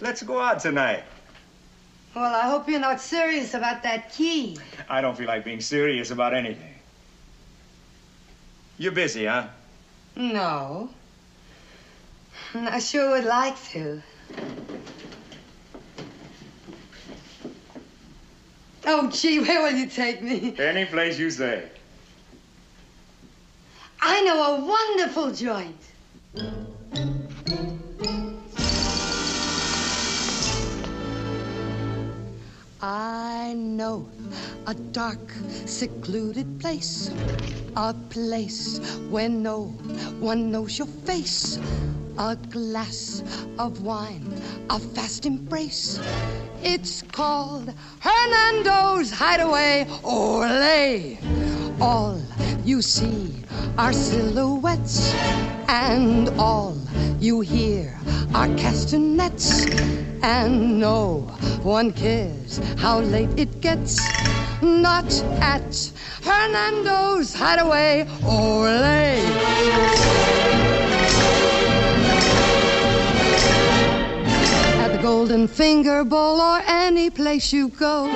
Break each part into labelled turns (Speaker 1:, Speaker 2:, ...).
Speaker 1: Let's go out tonight.
Speaker 2: Well, I hope you're not serious about that key.
Speaker 1: I don't feel like being serious about anything. You're busy, huh?
Speaker 2: No. I sure would like to. Oh, gee, where will you take me?
Speaker 1: Any place you say.
Speaker 2: I know a wonderful joint.
Speaker 3: Know a dark, secluded place, a place where no one knows your face. A glass of wine, a fast embrace. It's called Hernando's Hideaway. Ole! All you see are silhouettes, and all you hear are castanets. And no one cares how late it gets. Not at Hernando's Hideaway. Ole! At the Golden Finger Bowl or any place you go.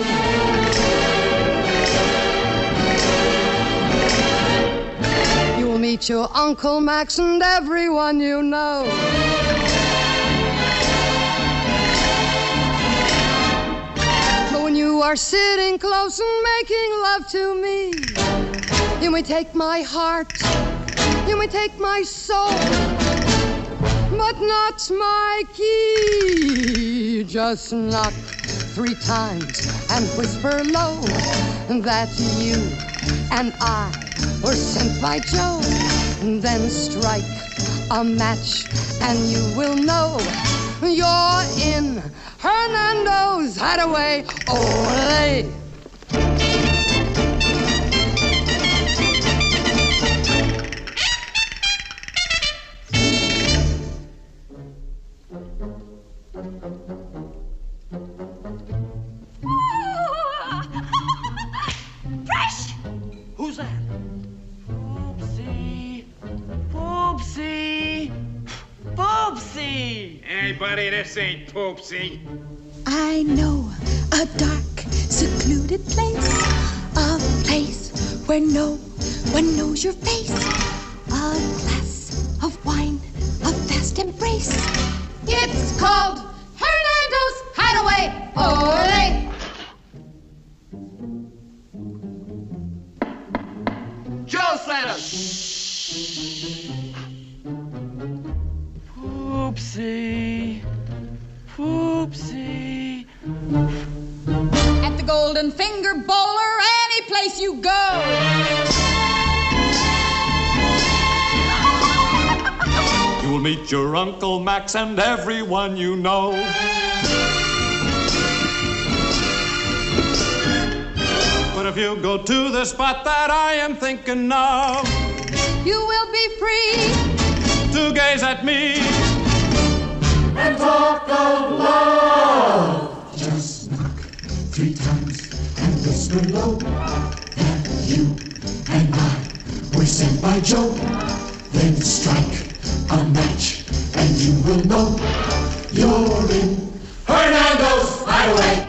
Speaker 3: Meet your Uncle Max and everyone you know. But when you are sitting close and making love to me, you may take my heart, you may take my soul, but not my key. Just knock three times and whisper low that you and I were sent by Joe. Then strike a match and you will know you're in Hernando's Hideaway. Ole!
Speaker 4: Hey, buddy, this ain't Poopsie.
Speaker 5: I know a dark, secluded place. A place where no one knows your face. A glass of wine, a fast embrace.
Speaker 2: It's called
Speaker 6: Golden Finger Bowl or any place you go.
Speaker 7: You'll meet your Uncle Max and everyone you know. But if you go to the spot that I am thinking of,
Speaker 3: You will be free.
Speaker 7: to gaze at me,
Speaker 8: and talk of love. And whisper low that you and I were sent by Joe. Then strike a match and you will know you're in Hernando's Hideaway.